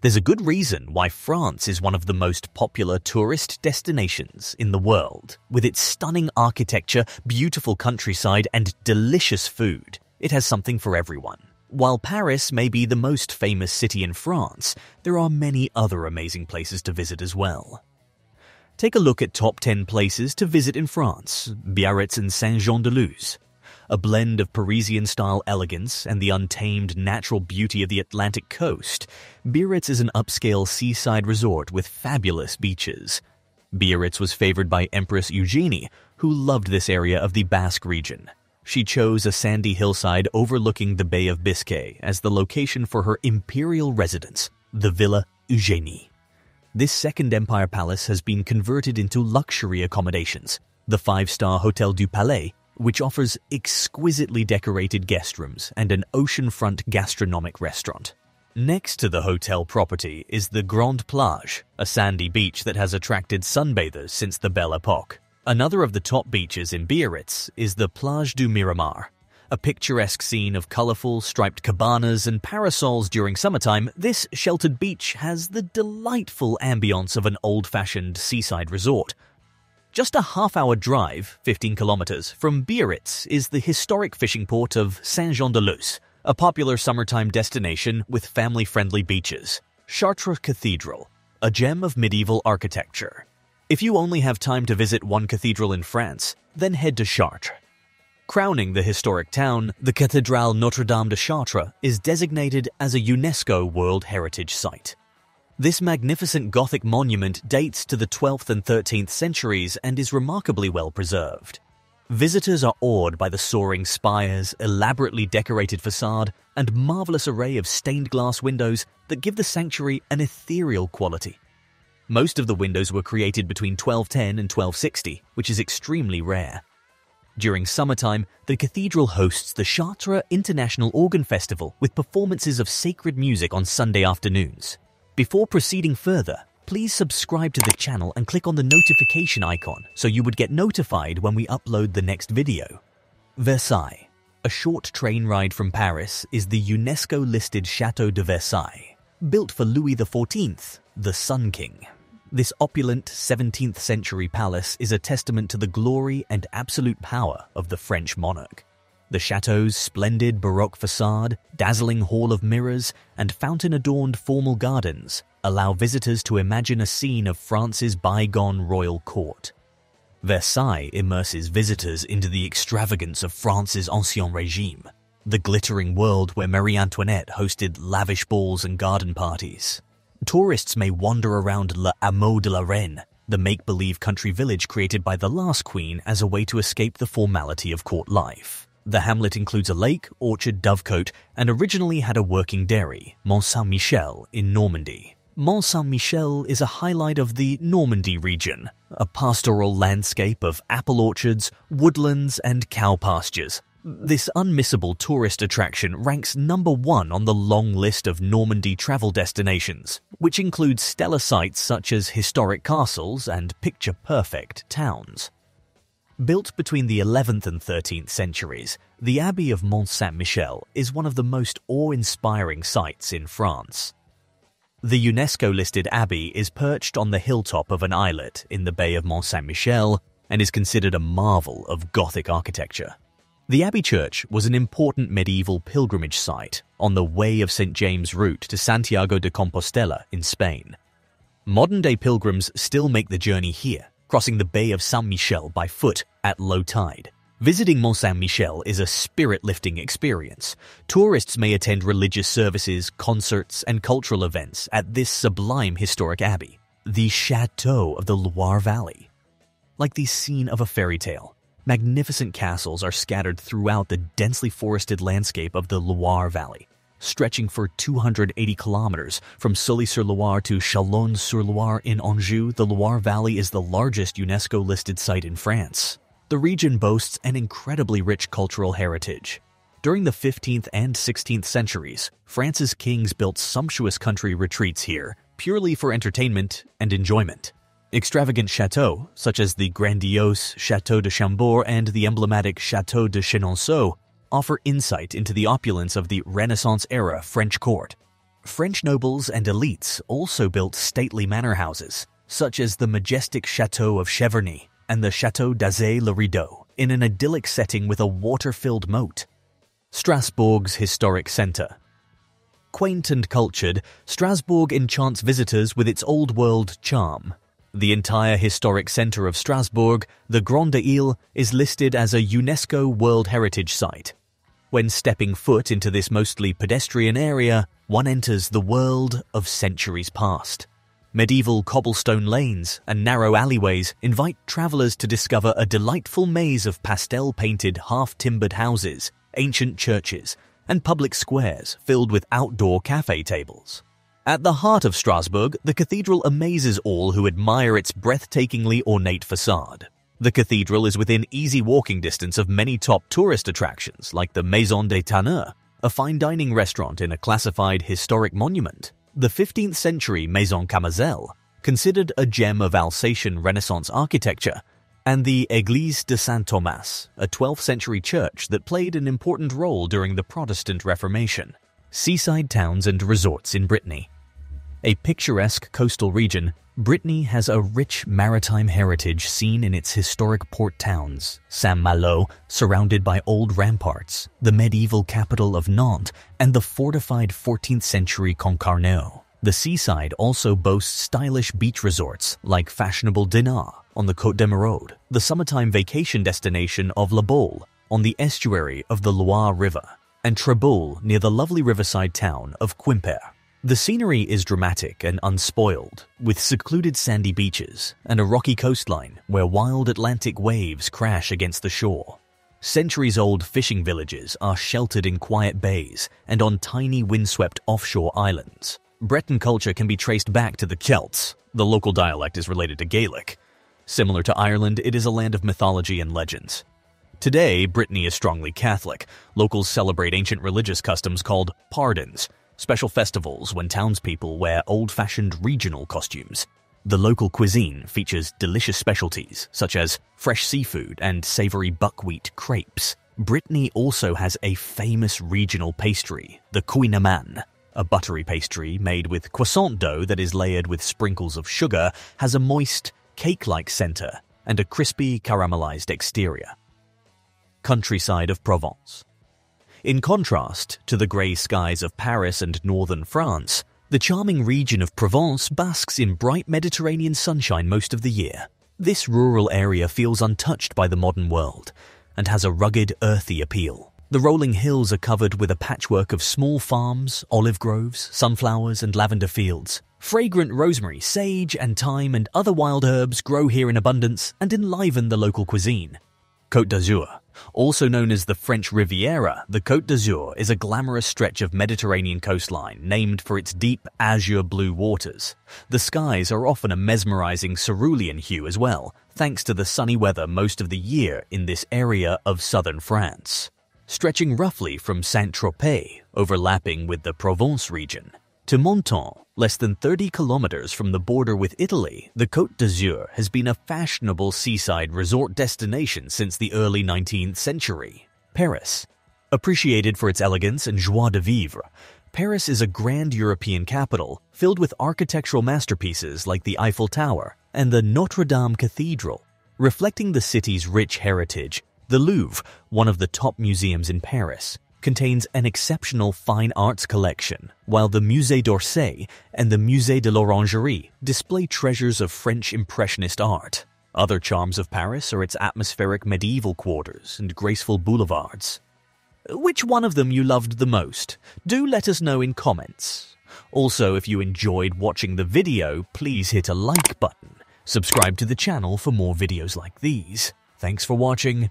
there's a good reason why France is one of the most popular tourist destinations in the world. With its stunning architecture, beautiful countryside, and delicious food, it has something for everyone. While Paris may be the most famous city in France, there are many other amazing places to visit as well. Take a look at top 10 places to visit in France, Biarritz and Saint-Jean-de-Luz. A blend of Parisian-style elegance and the untamed natural beauty of the Atlantic coast, Biarritz is an upscale seaside resort with fabulous beaches. Biarritz was favored by Empress Eugenie, who loved this area of the Basque region. She chose a sandy hillside overlooking the Bay of Biscay as the location for her imperial residence, the Villa Eugenie. This Second Empire Palace has been converted into luxury accommodations. The five-star Hotel du Palais, which offers exquisitely decorated guest rooms and an oceanfront gastronomic restaurant. Next to the hotel property is the Grande Plage, a sandy beach that has attracted sunbathers since the Belle Epoque. Another of the top beaches in Biarritz is the Plage du Miramar, a picturesque scene of colorful, striped cabanas and parasols during summertime, this sheltered beach has the delightful ambience of an old-fashioned seaside resort. Just a half-hour drive, 15 kilometers, from Biarritz is the historic fishing port of Saint-Jean-de-Luz, a popular summertime destination with family-friendly beaches. Chartres Cathedral, a gem of medieval architecture. If you only have time to visit one cathedral in France, then head to Chartres. Crowning the historic town, the Cathédrale Notre-Dame de Chartres is designated as a UNESCO World Heritage Site. This magnificent Gothic monument dates to the 12th and 13th centuries and is remarkably well preserved. Visitors are awed by the soaring spires, elaborately decorated facade, and marvelous array of stained glass windows that give the sanctuary an ethereal quality. Most of the windows were created between 1210 and 1260, which is extremely rare. During summertime, the cathedral hosts the Chartres International Organ Festival with performances of sacred music on Sunday afternoons. Before proceeding further, please subscribe to the channel and click on the notification icon so you would get notified when we upload the next video. Versailles. A short train ride from Paris is the UNESCO-listed Chateau de Versailles, built for Louis XIV, the Sun King. This opulent 17th century palace is a testament to the glory and absolute power of the French monarch. The chateau's splendid Baroque facade, dazzling hall of mirrors, and fountain adorned formal gardens allow visitors to imagine a scene of France's bygone royal court. Versailles immerses visitors into the extravagance of France's Ancien Regime, the glittering world where Marie Antoinette hosted lavish balls and garden parties. Tourists may wander around Le Hameau de la Reine, the make-believe country village created by the last queen as a way to escape the formality of court life. The hamlet includes a lake, orchard, dovecote, and originally had a working dairy, Mont Saint-Michel, in Normandy. Mont Saint-Michel is a highlight of the Normandy region, a pastoral landscape of apple orchards, woodlands, and cow pastures, this unmissable tourist attraction ranks number one on the long list of Normandy travel destinations, which includes stellar sites such as historic castles and picture-perfect towns. Built between the 11th and 13th centuries, the Abbey of Mont Saint-Michel is one of the most awe-inspiring sights in France. The UNESCO-listed abbey is perched on the hilltop of an islet in the Bay of Mont Saint-Michel and is considered a marvel of Gothic architecture. The Abbey Church was an important medieval pilgrimage site on the Way of St. James route to Santiago de Compostela in Spain. Modern-day pilgrims still make the journey here, crossing the Bay of Saint Michel by foot at low tide. Visiting Mont Saint Michel is a spirit-lifting experience. Tourists may attend religious services, concerts, and cultural events at this sublime historic abbey, the Chateau of the Loire Valley. Like the scene of a fairy tale, Magnificent castles are scattered throughout the densely forested landscape of the Loire Valley, stretching for 280 kilometers from Sully-sur-Loire to Chalonnes-sur-Loire in Anjou. The Loire Valley is the largest UNESCO-listed site in France. The region boasts an incredibly rich cultural heritage. During the 15th and 16th centuries, France's kings built sumptuous country retreats here purely for entertainment and enjoyment. Extravagant chateaux, such as the grandiose Chateau de Chambord and the emblematic Chateau de Chenonceau, offer insight into the opulence of the Renaissance-era French court. French nobles and elites also built stately manor houses, such as the majestic Chateau of Cheverny and the Chateau d'Azay-le-Rideau, in an idyllic setting with a water-filled moat. Strasbourg's historic centre. Quaint and cultured, Strasbourg enchants visitors with its old-world charm. The entire historic centre of Strasbourg, the Grande Ile, is listed as a UNESCO World Heritage Site. When stepping foot into this mostly pedestrian area, one enters the world of centuries past. Medieval cobblestone lanes and narrow alleyways invite travellers to discover a delightful maze of pastel-painted half-timbered houses, ancient churches, and public squares filled with outdoor cafe tables. At the heart of Strasbourg, the cathedral amazes all who admire its breathtakingly ornate facade. The cathedral is within easy walking distance of many top tourist attractions like the Maison des Tanneurs, a fine dining restaurant in a classified historic monument, the 15th century Maison Kammerzell, considered a gem of Alsatian Renaissance architecture, and the Église de Saint Thomas, a 12th century church that played an important role during the Protestant Reformation. Seaside towns and resorts in Brittany. A picturesque coastal region, Brittany has a rich maritime heritage seen in its historic port towns, Saint-Malo, surrounded by old ramparts, the medieval capital of Nantes, and the fortified 14th century Concarneau. The seaside also boasts stylish beach resorts like fashionable Dinard on the Côte d'Emeraude, the summertime vacation destination of La Baule on the estuary of the Loire River, and Treboul near the lovely riverside town of Quimper. The scenery is dramatic and unspoiled, with secluded sandy beaches and a rocky coastline where wild Atlantic waves crash against the shore. Centuries-old fishing villages are sheltered in quiet bays and on tiny windswept offshore islands. Breton culture can be traced back to the Celts. The local dialect is related to Gaelic. Similar to Ireland, it is a land of mythology and legends. Today, Brittany is strongly Catholic. Locals celebrate ancient religious customs called pardons, special festivals when townspeople wear old-fashioned regional costumes. The local cuisine features delicious specialties such as fresh seafood and savory buckwheat crepes. Brittany also has a famous regional pastry, the Kouign-amann. A buttery pastry made with croissant dough that is layered with sprinkles of sugar has a moist, cake-like center and a crispy caramelized exterior. Countryside of Provence. In contrast to the grey skies of Paris and northern France, the charming region of Provence basks in bright Mediterranean sunshine most of the year. This rural area feels untouched by the modern world and has a rugged, earthy appeal. The rolling hills are covered with a patchwork of small farms, olive groves, sunflowers, and lavender fields. Fragrant rosemary, sage, and thyme and other wild herbs grow here in abundance and enliven the local cuisine. Côte d'Azur. Also known as the French Riviera, the Côte d'Azur is a glamorous stretch of Mediterranean coastline named for its deep azure blue waters. The skies are often a mesmerizing cerulean hue as well, thanks to the sunny weather most of the year in this area of southern France. Stretching roughly from Saint-Tropez, overlapping with the Provence region, to Menton, less than 30 kilometers from the border with Italy, the Côte d'Azur has been a fashionable seaside resort destination since the early 19th century. Paris. Appreciated for its elegance and joie de vivre, Paris is a grand European capital filled with architectural masterpieces like the Eiffel Tower and the Notre Dame Cathedral. Reflecting the city's rich heritage, the Louvre, one of the top museums in Paris, contains an exceptional fine arts collection, while the Musée d'Orsay and the Musée de l'Orangerie display treasures of French Impressionist art. Other charms of Paris are its atmospheric medieval quarters and graceful boulevards. Which one of them you loved the most? Do let us know in comments. Also, if you enjoyed watching the video, please hit a like button. Subscribe to the channel for more videos like these. Thanks for watching